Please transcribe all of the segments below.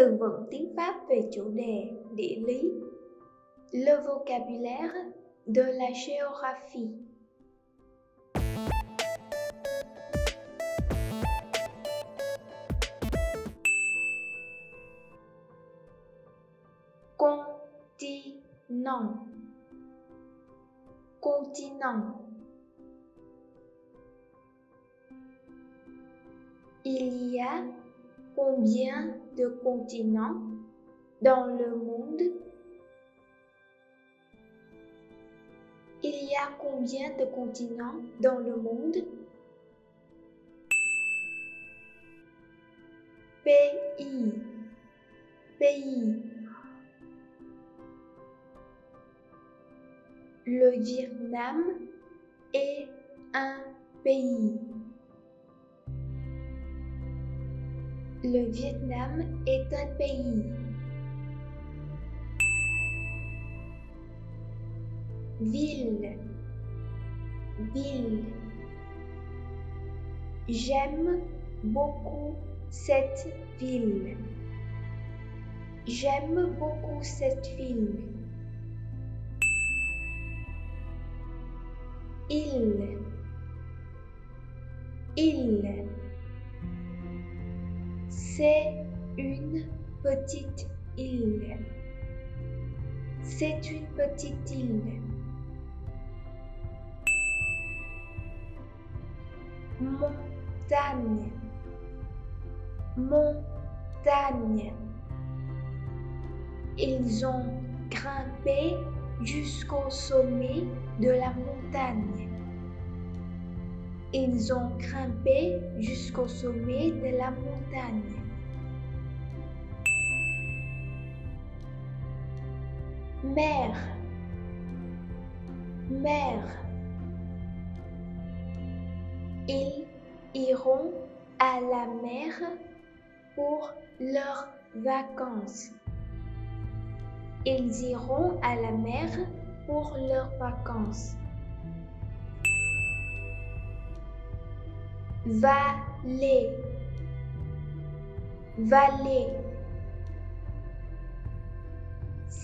từ vựng tiếng Pháp về chủ đề địa lý. Le vocabulaire de la géographie. Continent. Continent. Il y a combien de continents dans le monde Il y a combien de continents dans le monde? Pays. Pays. Le Vietnam est un pays. Le Vietnam est un pays. Ville. Ville. J'aime beaucoup cette ville. J'aime beaucoup cette ville. Il. Il. C'est une petite île. C'est une petite île. Montagne. Montagne. Ils ont grimpé jusqu'au sommet de la montagne. Ils ont grimpé jusqu'au sommet de la montagne. Mer. Mer. Ils iront à la mer pour leurs vacances. Ils iront à la mer pour leurs vacances.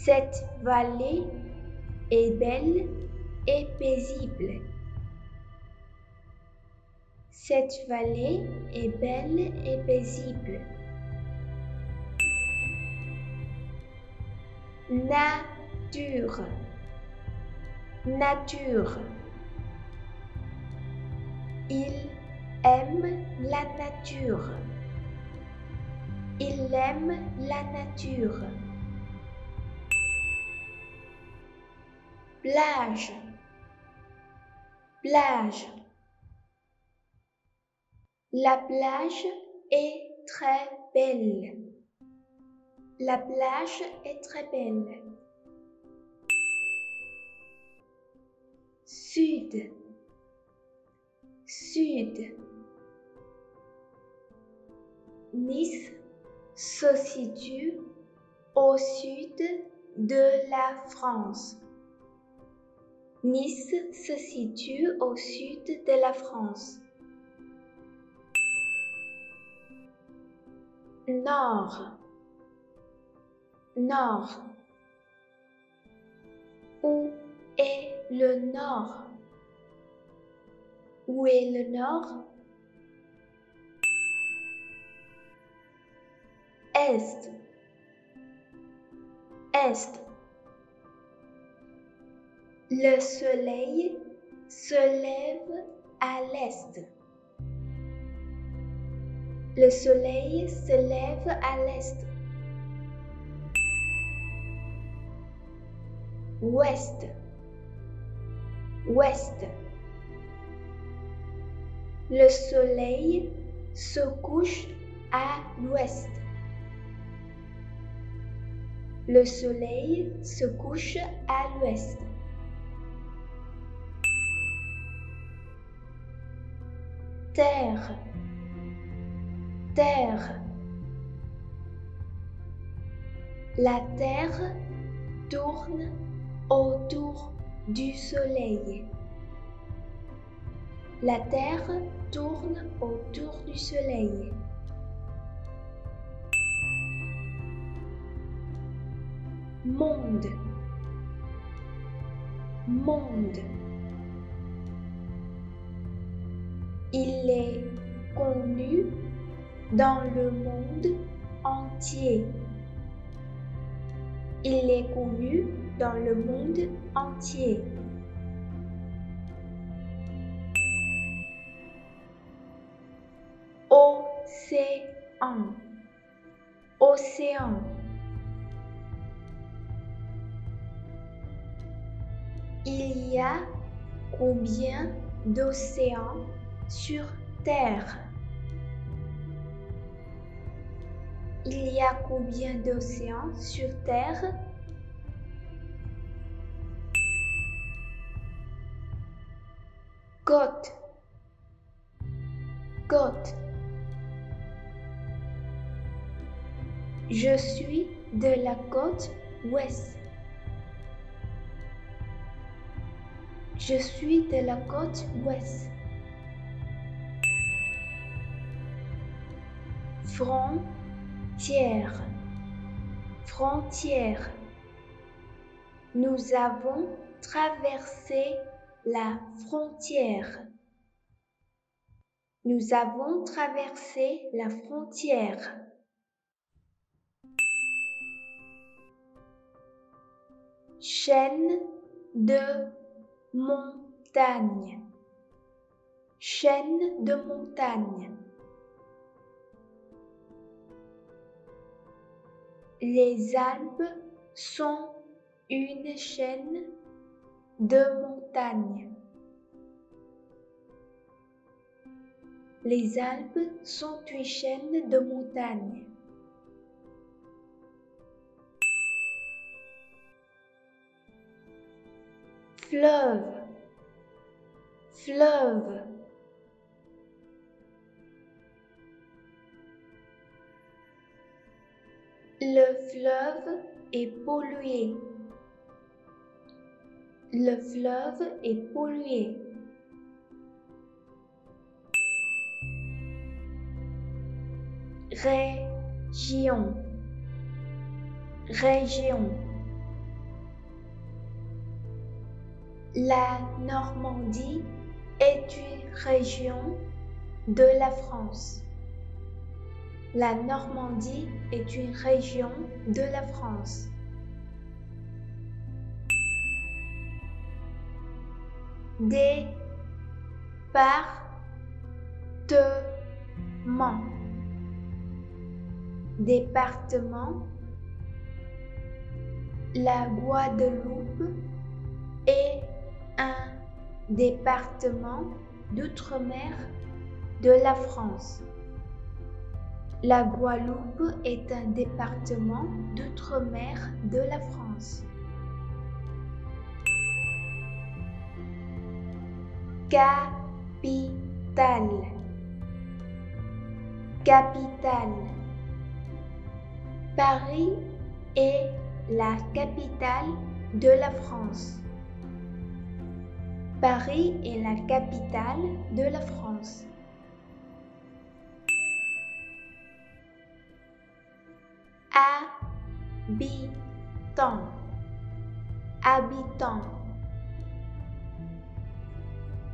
Cette vallée est belle et paisible. Cette vallée est belle et paisible. Nature. Nature. Il aime la nature. Il aime la nature. Plage. Plage. La plage est très belle. La plage est très belle. Sud. Sud. Nice se situe au sud de la France. Nice se situe au sud de la France. Nord. Nord. Où est le nord? Où est le nord? Est. Est. Le soleil se lève à l'est. Le soleil se lève à l'est. Ouest. Ouest. Le soleil se couche à l'ouest. Le soleil se couche à l'ouest. Terre. Terre. La Terre tourne autour du Soleil. La Terre tourne autour du Soleil. monde, monde. Il est connu dans le monde entier. Il est connu dans le monde entier. Océan, océan. Il y a combien d'océans? Sur Terre Il y a combien d'océans sur Terre? Côte, côte. Je suis de la côte ouest. Je suis de la côte ouest. Frontière, frontière. Nous avons traversé la frontière. Nous avons traversé la frontière. Chaîne de montagne. Chaîne de montagne. Les Alpes sont une chaîne de montagnes. Les Alpes sont une chaîne de montagnes. Fleuve, fleuve. Le fleuve est pollué. Le fleuve est pollué. Région. Région. La Normandie est une région de la France. La Normandie est une région de la France. Département. Département. La Guadeloupe est un département d'outre-mer de la France. La Guadeloupe est un département d'outre-mer de la France. Capitale. Capitale. Paris est la capitale de la France. Paris est la capitale de la France. Habitant. Habitant.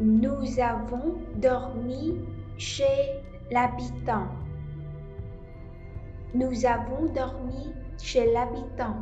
Nous avons dormi chez l'habitant. Nous avons dormi chez l'habitant.